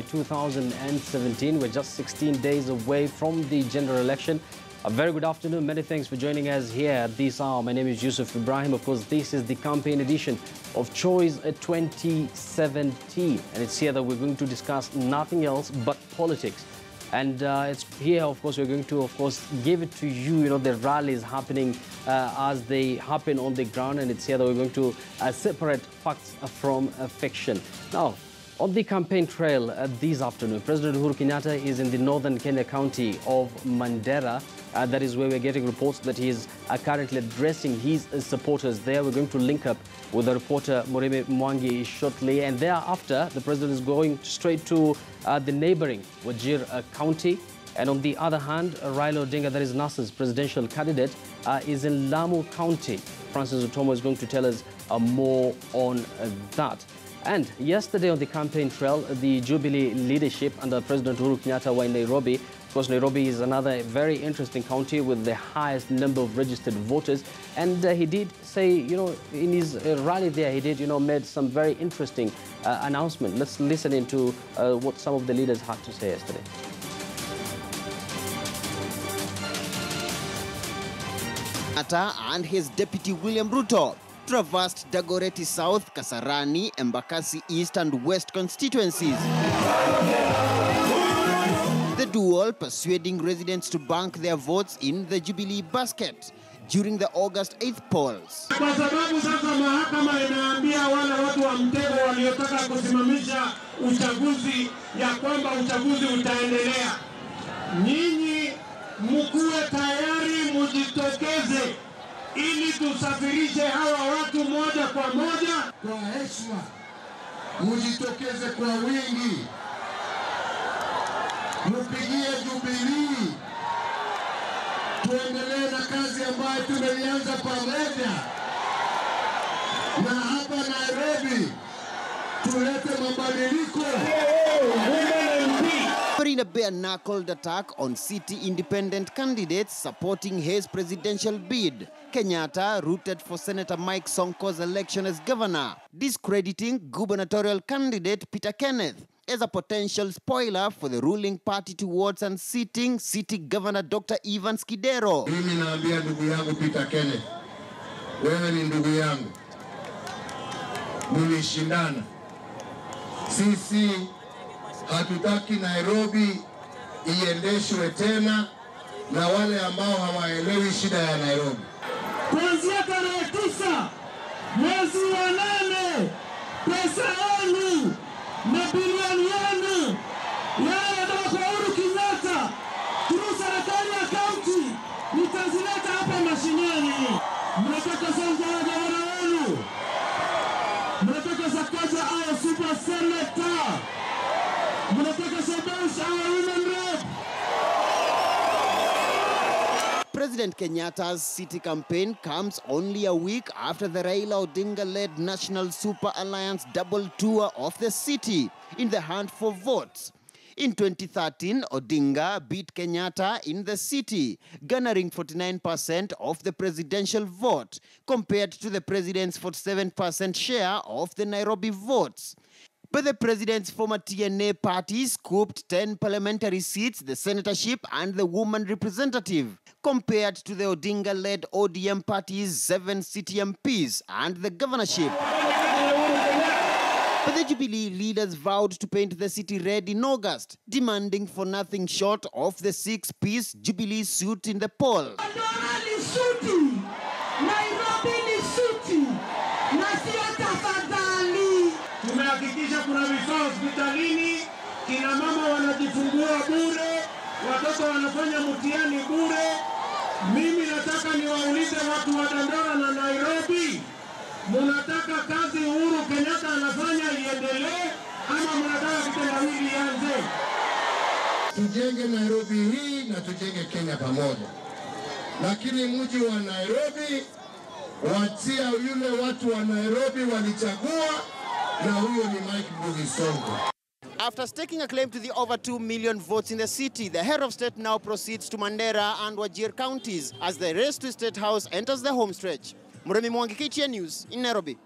2017. We're just 16 days away from the general election. A very good afternoon. Many thanks for joining us here at this hour. My name is Yusuf Ibrahim. Of course, this is the campaign edition of Choice 2017. And it's here that we're going to discuss nothing else but politics. And uh, it's here, of course, we're going to, of course, give it to you, you know, the rallies happening uh, as they happen on the ground. And it's here that we're going to uh, separate facts from fiction. Now, on the campaign trail uh, this afternoon, President Uhuru Kenyatta is in the northern Kenya county of Mandera. Uh, that is where we're getting reports that he is uh, currently addressing his uh, supporters there. We're going to link up with the reporter Mureme Mwangi shortly. And thereafter, the president is going straight to uh, the neighboring Wajir uh, county. And on the other hand, Raila Odinga, that is NASA's presidential candidate, is in Lamu County. Francis Ontomwa is going to tell us more on that. And yesterday on the campaign trail, the Jubilee leadership under President Uhuru Kenyatta were in Nairobi. Of course, Nairobi is another very interesting county with the highest number of registered voters. And uh, he did say, you know, in his uh, rally there, he did, you know, made some very interesting uh, announcement. Let's listen into uh, what some of the leaders had to say yesterday. And his deputy William Ruto traversed Dagoretti South, Kasarani, Embakasi East and West constituencies. The dual persuading residents to bank their votes in the Jubilee basket during the August 8th polls. Kwa sababu sasa mahakama inaambia watu wa mtego waliotaka kusimamisha uchaguzi ya kwamba uchaguzi utaendelea. Mkuwe tayari, mujitokeze ili tusafirishe hawa watu moja kwa moja. kwa heshima, mujitokeze kwa wingi, mupigie Jubilii, tuendelee na kazi ambayo tumeianza pamoja, na hapa Nairobi tulete mabadiliko. During a bare-knuckled attack on city independent candidates supporting his presidential bid, Kenyatta rooted for Senator Mike Sonko's election as governor, discrediting gubernatorial candidate Peter Kenneth as a potential spoiler for the ruling party towards unseating city governor Dr. Evans Kidero. Mimi naambia ndugu yangu Peter Kenneth, wewe ni ndugu yangu, mulishindana. Sisi hatutaki Nairobi iendeshwe tena na wale ambao hawaelewi shida ya Nairobi. Kuanzia tarehe tisa mwezi wa nane, pesa yenu na bilioni yenu yanayotoka kwa Uhuru Kenyatta through serikali ya kaunti nitazileta hapa mashinani. Mnataka sasa gavana wenu, mnataka Sakaja awe super senator, mnataka human. President Kenyatta's city campaign comes only a week after the Raila Odinga-led National Super Alliance double tour of the city in the hunt for votes. In 2013, Odinga beat Kenyatta in the city, garnering 49% of the presidential vote, compared to the president's 47% share of the Nairobi votes. But the president's former TNA party scooped 10 parliamentary seats, the senatorship, and the woman representative, compared to the Odinga led ODM party's seven city MPs and the governorship. But the Jubilee leaders vowed to paint the city red in August, demanding for nothing short of the six piece Jubilee suit in the poll. Bure, watoto wanafanya mtihani bure. Mimi nataka niwaulize watu wa Dandora na Nairobi, mnataka kazi Uhuru Kenyatta anafanya iendelee ama mnataka kitendawili ianze? Tujenge Nairobi hii na tujenge Kenya pamoja, lakini mji wa Nairobi watia yule watu wa Nairobi walichagua, na huyo ni Mike Mbuvi Sonko. After staking a claim to the over 2 million votes in the city, the head of state now proceeds to Mandera and Wajir counties as the race to State House enters the home stretch. Muremi Mwangi, KTN News in Nairobi.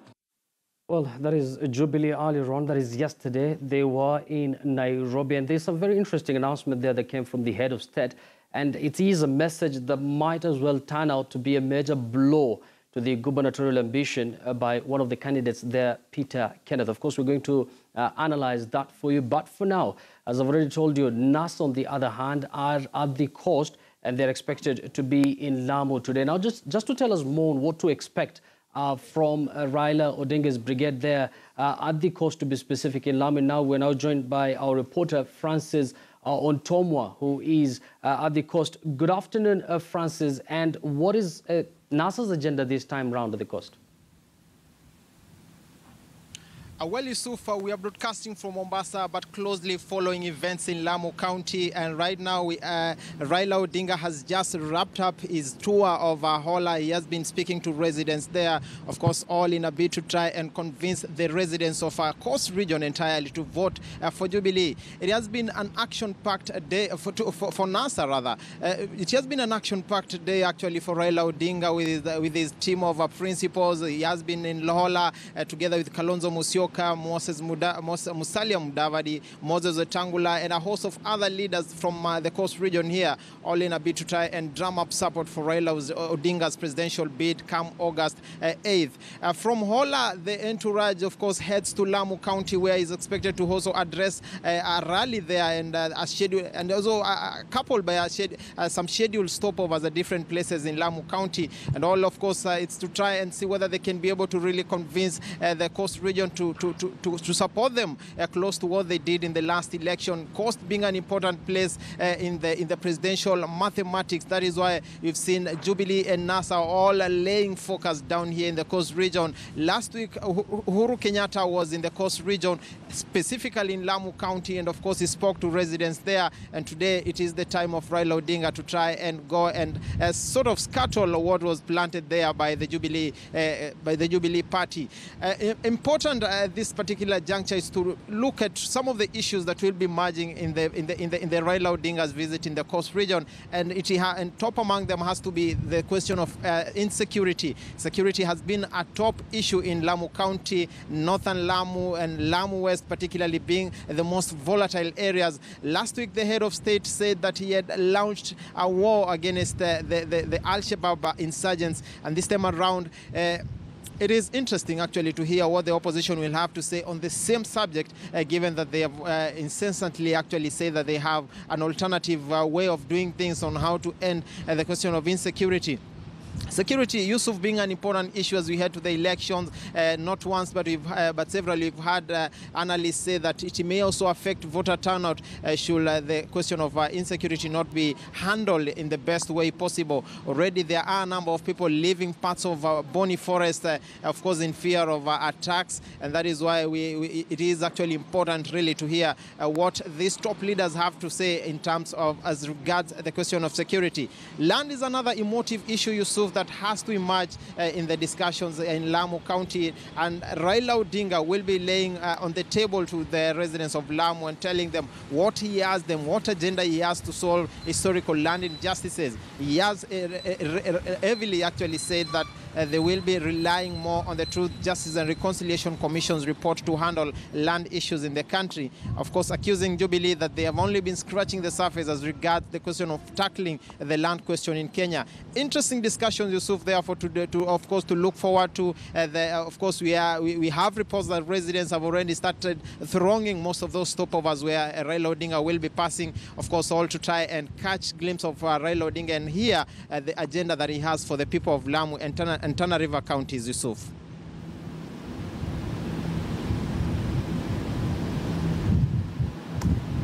Well, that is Jubilee earlier on. That is yesterday. They were in Nairobi, and there's a very interesting announcement there that came from the head of state. And it is a message that might as well turn out to be a major blow to the gubernatorial ambition uh, by one of the candidates there, Peter Kenneth. Of course, we're going to uh, analyze that for you. But for now, as I've already told you, NAS, on the other hand, are at the coast and they're expected to be in Lamu today. Now, just, just to tell us more on what to expect uh, from uh, Raila Odinga's brigade there uh, at the coast, to be specific, in Lamu. Now, we're now joined by our reporter, Francis uh, Ontomwa, who is at the coast. Good afternoon, Francis. And what is NASA's agenda this time round at the coast? Uh, well, Yusuf, uh, we are broadcasting from Mombasa, but closely following events in Lamu County. And right now, we, uh, Raila Odinga has just wrapped up his tour of uh, Hola. He has been speaking to residents there, of course, all in a bid to try and convince the residents of our coast region entirely to vote uh, for Jubilee. It has been an action-packed day for, to, for, for NASA, rather. Uh, it has been an action-packed day, actually, for Raila Odinga with his, with his team of principals. He has been in Lohola together with Kalonzo Musyoka. Moses Muda, Moses, Musalia Mudavadi, Moses Wetangula, and a host of other leaders from uh, the coast region here, all in a bid to try and drum up support for Raila Odinga's presidential bid come August uh, 8th. Uh, from Hola, the entourage, of course, heads to Lamu County, where he's expected to also address uh, a rally there and uh, a schedule, and also uh, coupled by a shed, some scheduled stopovers at different places in Lamu County. And all, of course, it's to try and see whether they can be able to really convince the coast region to to, to, to, to support them uh, close to what they did in the last election. Coast being an important place uh, in the in the presidential mathematics. That is why we've seen Jubilee and NASA all laying focus down here in the coast region. Last week, Uhuru Kenyatta was in the coast region, specifically in Lamu County, and of course he spoke to residents there. And today it is the time of Raila Odinga to try and go and uh, sort of scuttle what was planted there by the Jubilee uh, by the Jubilee Party. Uh, important at this particular juncture is to look at some of the issues that will be merging in the in the in the in the Raila Odinga's visit in the coast region, and it and top among them has to be the question of uh, insecurity. Security has been a top issue in Lamu County, northern Lamu and Lamu West, particularly being the most volatile areas. Last week, the head of state said that he had launched a war against the the, the, the Al Shabaab insurgents, and this time around. Uh, it is interesting actually to hear what the opposition will have to say on the same subject, uh, given that they have uh, incessantly actually say that they have an alternative uh, way of doing things on how to end uh, the question of insecurity. Security, Yusuf, being an important issue as we head to the elections, uh, not once but we've uh, but several we've had uh, analysts say that it may also affect voter turnout uh, should uh, the question of uh, insecurity not be handled in the best way possible. Already there are a number of people leaving parts of Boni Forest, of course, in fear of attacks, and that is why we, we, it is actually important really to hear what these top leaders have to say in terms of as regards the question of security. Land is another emotive issue, Yusuf that has to emerge uh, in the discussions in Lamu County. And Raila Odinga will be laying uh, on the table to the residents of Lamu and telling them what he has them, what agenda he has to solve historical land injustices. He has uh, heavily actually said that uh, they will be relying more on the Truth, Justice and Reconciliation Commission's report to handle land issues in the country. Of course, accusing Jubilee that they have only been scratching the surface as regards the question of tackling the land question in Kenya. Interesting discussions, Yusuf, therefore, to, to of course, to look forward to. Uh, the, uh, of course, we, are, we, we, have reports that residents have already started thronging most of those stopovers where uh, Raila will be passing, of course, all to try and catch glimpse of uh, Raila and hear uh, the agenda that he has for the people of Lamu and and Tana River counties, Yusuf.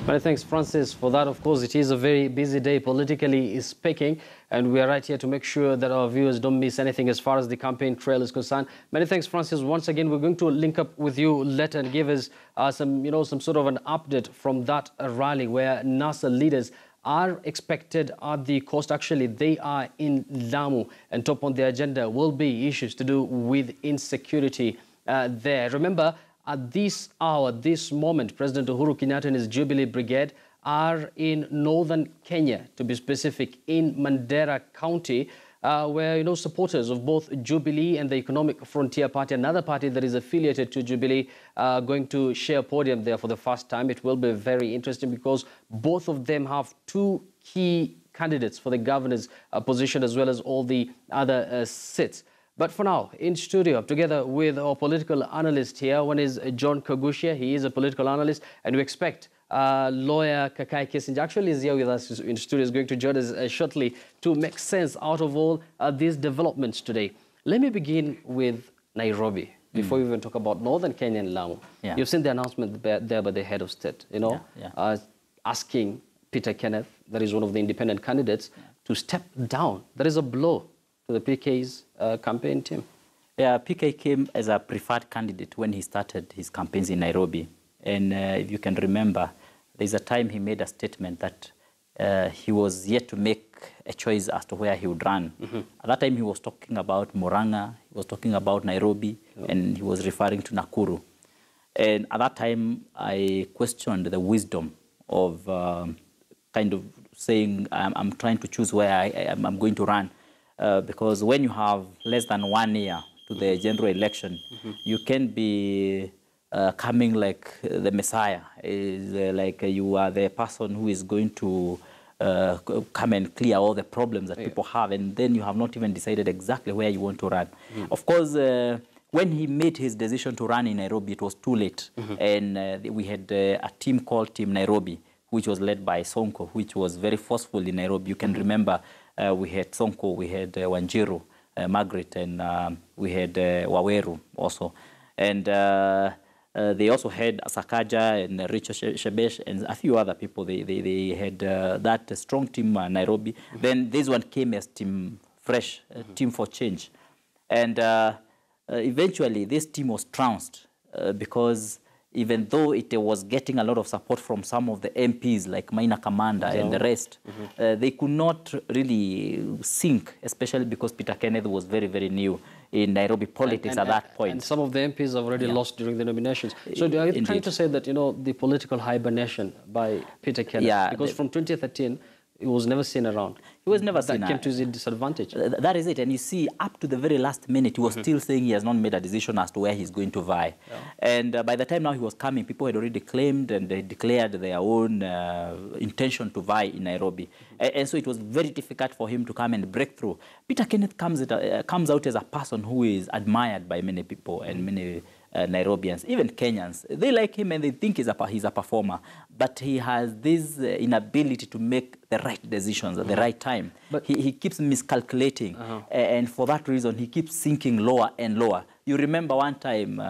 Many thanks, Francis, for that. Of course, it is a very busy day politically speaking, and we are right here to make sure that our viewers don't miss anything as far as the campaign trail is concerned. Many thanks, Francis. Once again, we're going to link up with you later and give us uh, some, you know, some sort of an update from that rally where NASA leaders are expected at the coast. Actually, they are in Lamu, and top on the agenda will be issues to do with insecurity uh, there. Remember, at this hour, this moment, President Uhuru Kenyatta and his Jubilee Brigade are in northern Kenya, to be specific, in Mandera County. Uh, where, you know, supporters of both Jubilee and the Economic Freedom Party, another party that is affiliated to Jubilee, uh, going to share a podium there for the first time. It will be very interesting because both of them have two key candidates for the governor's uh, position as well as all the other uh, seats. But for now, in studio, together with our political analyst here, one is John Kagushia. He is a political analyst, and we expect uh, lawyer Kakai Kissinger actually is here with us in studio, is going to join us uh, shortly to make sense out of all uh, these developments today. Let me begin with Nairobi before we even talk about northern Kenya and Lamu. Yeah. You've seen the announcement there there by the head of state, you know, Yeah, yeah. Uh, asking Peter Kenneth, that is one of the independent candidates, to step down. That is a blow to the PK's uh, campaign team. Yeah, PK came as a preferred candidate when he started his campaigns in Nairobi. And uh, if you can remember, there's a time he made a statement that uh, he was yet to make a choice as to where he would run. At that time, he was talking about Muranga, he was talking about Nairobi, and he was referring to Nakuru. And at that time, I questioned the wisdom of um, kind of saying, I'm, I'm trying to choose where I, I, I'm going to run. Uh, because when you have less than one year to the general election, you can be uh, coming like the Messiah, is uh, like uh, you are the person who is going to uh, come and clear all the problems that people have, and then you have not even decided exactly where you want to run. Of course, uh, when he made his decision to run in Nairobi, it was too late, and uh, we had uh, a team called Team Nairobi, which was led by Sonko, which was very forceful in Nairobi. You can remember uh, we had Sonko, we had uh, Wanjiru, uh, Margaret, and um, we had uh, Waweru also. And uh, they also had Sakaja and Rachel She- Shebesh and a few other people. They, they, they had uh, that strong team, uh, Nairobi. Then this one came as Team Fresh, uh, Team for Change. And uh, uh, eventually, this team was trounced uh, because even though it was getting a lot of support from some of the MPs like Maina Kamanda and the rest, uh, they could not really sink, especially because Peter Kenneth was very, very new in Nairobi politics at that point. And some of the MPs have already Yeah. lost during the nominations. So are you trying to say that, you know, the political hibernation by Peter Kenneth, Yeah, because the- from 2013, he was never seen around. He was never that seen came a- to his disadvantage. That is it. And you see, up to the very last minute, he was still saying he has not made a decision as to where he's going to vie. And uh, by the time now he was coming, people had already claimed and they declared their own uh, intention to vie in Nairobi. A- And, so it was very difficult for him to come and break through. Peter Kenneth comes, it, uh, comes out as a person who is admired by many people and many uh, Nairobians, even Kenyans. They like him and they think he's a, he's a performer. But he has this uh, inability to make the right decisions at the right time. But- he, he keeps miscalculating. A- And for that reason, he keeps sinking lower and lower. You remember one time, uh,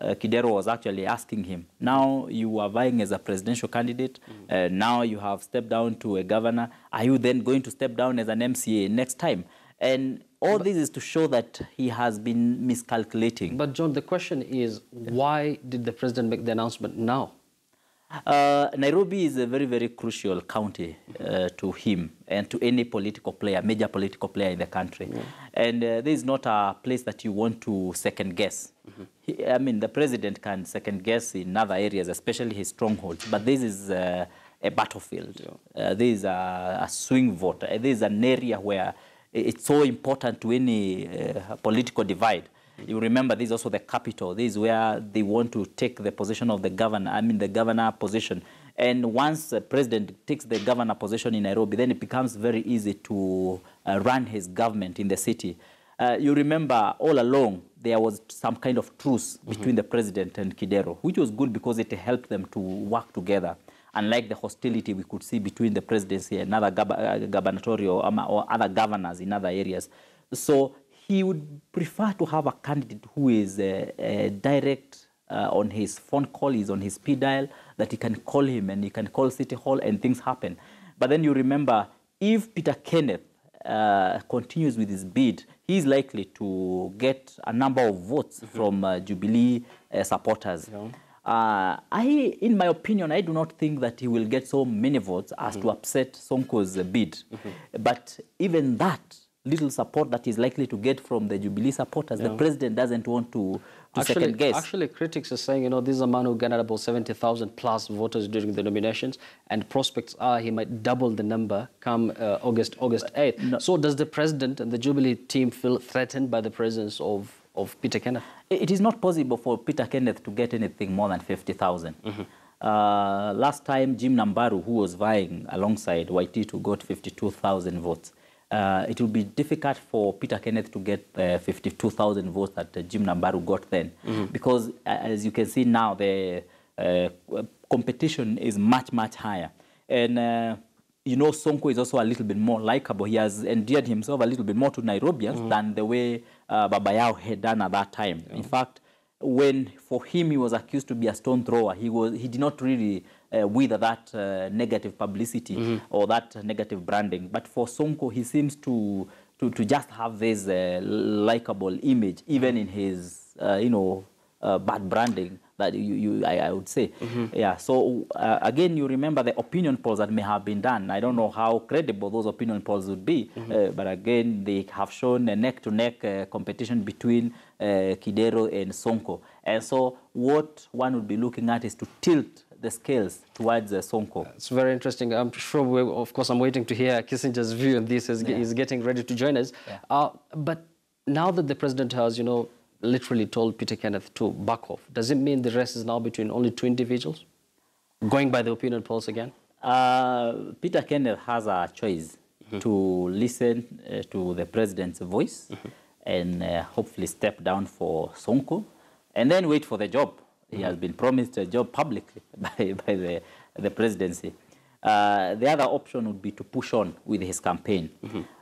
uh, Kidero was actually asking him, now you are vying as a presidential candidate, uh, now you have stepped down to a governor. Are you then going to step down as an MCA next time? And all this is to show that he has been miscalculating. But John, the question is, why did the president make the announcement now? Uh, Nairobi is a very, very crucial county uh, to him and to any political player, major political player in the country. And uh, this is not a place that you want to second guess. He, I mean, the president can second guess in other areas, especially his strongholds, but this is uh, a battlefield. Uh, this is a, a swing vote. This is an area where it's so important to any uh, political divide. You remember this is also the capital. This is where they want to take the position of the governor, I mean the governor position. And once the president takes the governor position in Nairobi, then it becomes very easy to uh, run his government in the city. Uh, you remember all along there was some kind of truce between the president and Kidero, which was good because it helped them to work together. Unlike the hostility we could see between the presidency and other uh, gubernatorial or other governors in other areas. So he would prefer to have a candidate who is uh, uh, direct uh, on his phone call, is on his speed dial, that he can call him and he can call City Hall and things happen. But then you remember, if Peter Kenneth uh, continues with his bid, he is likely to get a number of votes from uh, Jubilee uh, supporters. Uh, I, in my opinion, I do not think that he will get so many votes as to upset Sonko's bid. But even that little support that he's likely to get from the Jubilee supporters, the president doesn't want to, to Actually, second guess. actually, critics are saying, you know, this is a man who garnered about 70,000 plus voters during the nominations, and prospects are he might double the number come uh, August August 8th. So, does the president and the Jubilee team feel threatened by the presence of, of Peter Kenneth? It is not possible for Peter Kenneth to get anything more than 50,000. Uh, last time, Jimnah Mbaru, who was vying alongside Waititu, got 52,000 votes. Uh, it will be difficult for Peter Kenneth to get uh, 52,000 votes that uh, Jimnah Mbaru got then, because uh, as you can see now, the uh, competition is much, much higher. And uh, you know, Sonko is also a little bit more likable. He has endeared himself a little bit more to Nairobians than the way uh, Baba Yao had done at that time. In fact, when for him he was accused to be a stone thrower, he was he did not really uh, wither that uh, negative publicity or that negative branding. But for Sonko, he seems to to, to just have this uh, likable image, even in his uh, you know uh, bad branding that you, you I, I would say. Yeah. So uh, again, you remember the opinion polls that may have been done. I don't know how credible those opinion polls would be, uh, but again, they have shown a neck-to-neck uh, competition between uh, Kidero and Sonko. And so what one would be looking at is to tilt the scales towards uh, Sonko. It's very interesting. I'm sure, of course, I'm waiting to hear Kissinger's view on this as he's getting ready to join us. Uh, but now that the president has, you know, literally told Peter Kenneth to back off, does it mean the rest is now between only two individuals? Going by the opinion polls again? Uh, Peter Kenneth has a choice to listen uh, to the president's voice and uh, hopefully step down for Sonko and then wait for the job. He has been promised a job publicly by, by the, the presidency. Uh, the other option would be to push on with his campaign.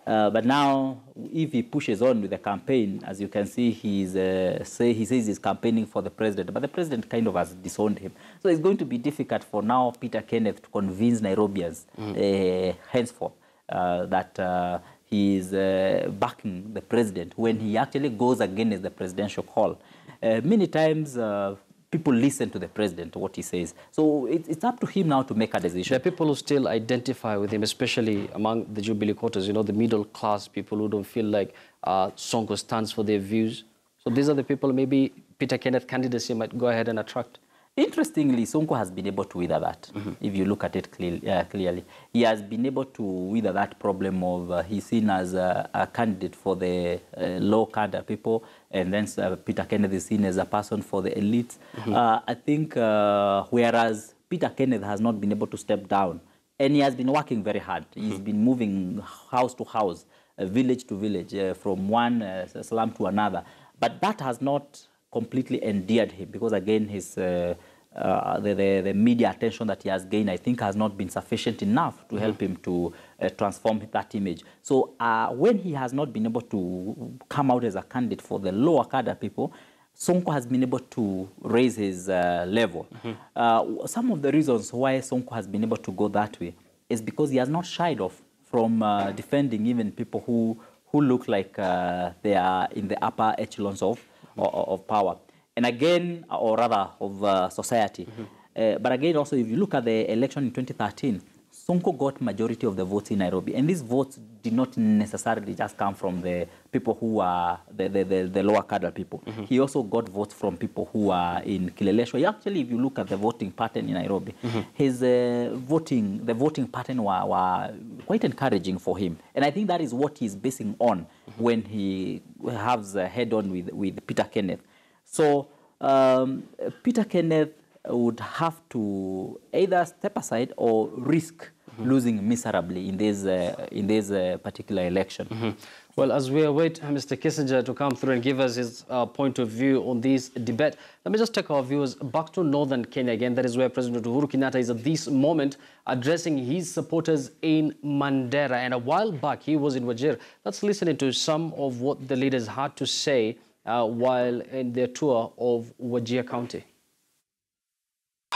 Uh, but now, if he pushes on with the campaign, as you can see, he's, uh, say, he says he's campaigning for the president, but the president kind of has disowned him. So it's going to be difficult for now Peter Kenneth to convince Nairobians uh, henceforth uh, that uh, he is uh, backing the president when he actually goes against the presidential call. Uh, many times, uh, people listen to the president, what he says. So it, it's up to him now to make a decision. There are people who still identify with him, especially among the Jubilee quarters, you know, the middle class people who don't feel like uh, Sonko stands for their views. So these are the people maybe Peter Kenneth candidacy might go ahead and attract. Interestingly, Sonko has been able to wither that, if you look at it clearly, uh, clearly. He has been able to wither that problem of uh, he's seen as a, a candidate for the uh, low cadre people, and then uh, Peter Kenneth is seen as a person for the elites. Uh, I think uh, whereas Peter Kenneth has not been able to step down, and he has been working very hard. He's been moving house to house, uh, village to village, uh, from one uh, slum to another. But that has not completely endeared him because again his uh, uh, the, the, the media attention that he has gained I think has not been sufficient enough to help him to uh, transform that image. So uh, when he has not been able to come out as a candidate for the lower cadre people, Sonko has been able to raise his uh, level. Uh, some of the reasons why Sonko has been able to go that way is because he has not shied off from uh, defending even people who, who look like uh, they are in the upper echelons of, of, of power. And again, or rather of uh, society. Uh, but again, also, if you look at the election in 2013, Sonko got majority of the votes in Nairobi. And these votes did not necessarily just come from the people who are the, the, the, the lower cadre people. He also got votes from people who are in Kileleshwa. Actually, if you look at the voting pattern in Nairobi, his uh, voting, the voting pattern were, were quite encouraging for him. And I think that is what he's basing on when he has a head-on with, with Peter Kenneth. So um, Peter Kenneth would have to either step aside or risk losing miserably in this, uh, in this uh, particular election. Well, as we await uh, Mr. Kissinger to come through and give us his uh, point of view on this debate, let me just take our viewers back to northern Kenya again. That is where President Uhuru Kenyatta is at this moment addressing his supporters in Mandera. And a while back, he was in Wajir. Let's listen into some of what the leaders had to say uh, while in their tour of Wajir County.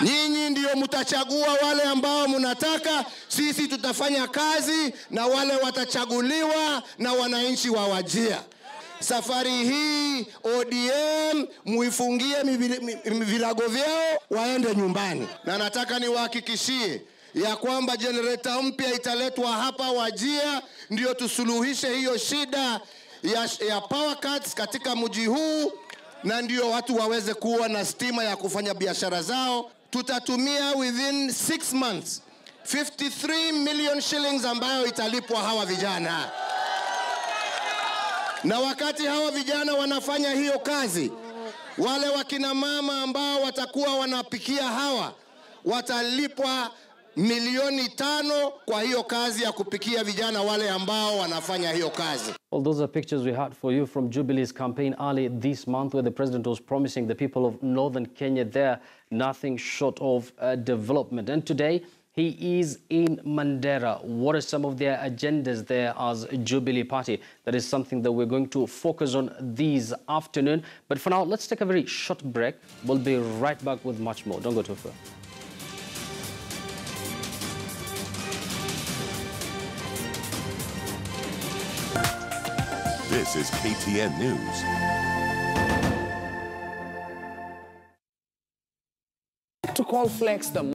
Nyinyi ndio mtachagua wale ambao mnataka, sisi tutafanya kazi na wale watachaguliwa na wananchi wa Wajia. Safari hii ODM muifungie vilago vyao waende nyumbani, na nataka niwahakikishie ya kwamba jenereta mpya italetwa hapa Wajia, ndio tusuluhishe hiyo shida ya, ya power cuts katika mji huu, na ndio watu waweze kuwa na stima ya kufanya biashara zao. Tutatumia within 6 months 53 million shillings ambayo italipwa hawa vijana, na wakati hawa vijana wanafanya hiyo kazi, wale wakina mama ambao watakuwa wanapikia hawa watalipwa milioni tano kwa hiyo kazi ya kupikia vijana wale ambao wanafanya hiyo kazi. Well, those are pictures we had for you from Jubilee's campaign early this month, where the president was promising the people of northern Kenya there nothing short of uh, development. And today, he is in Mandera. What are some of their agendas there as Jubilee Party? That is something that we're going to focus on this afternoon. But for now, let's take a very short break. We'll be right back with much more. Don't go too far. This is KTN News. to call Flex the